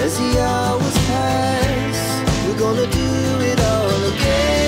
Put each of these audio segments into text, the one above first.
As the hours pass, we're gonna do it all again.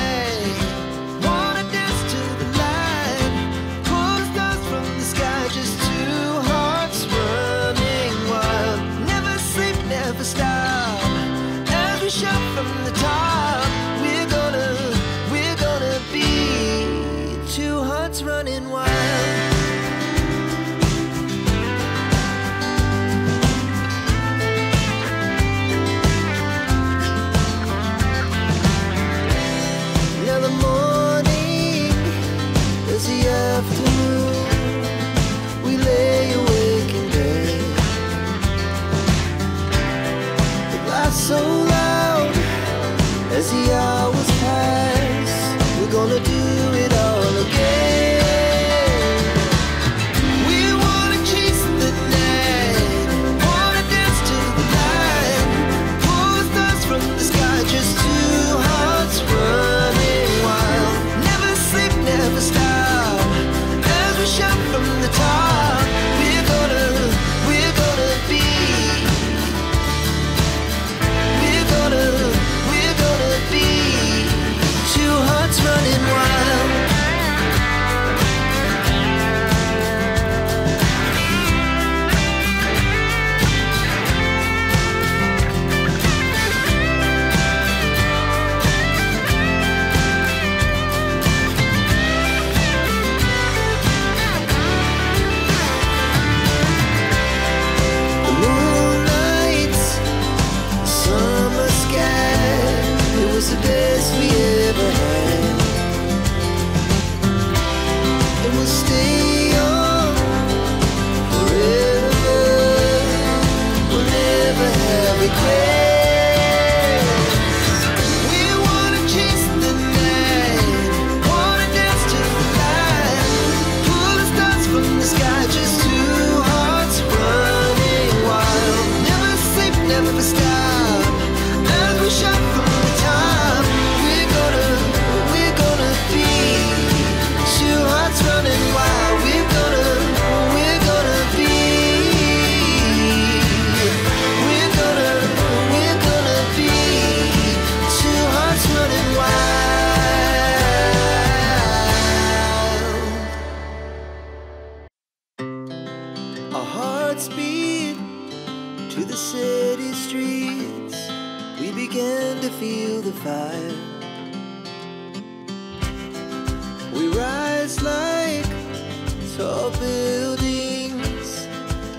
so loud as the hours pass. We're gonna do it all again.